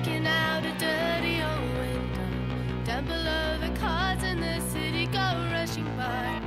Looking out a dirty old window, down below the cars in the city go rushing by.